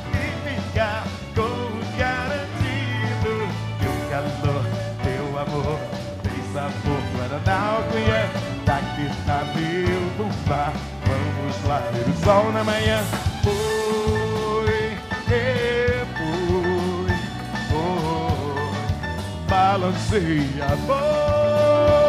está meu lugar. Vamos lá ver o sol na manhã. Foi, é, foi, foi. A.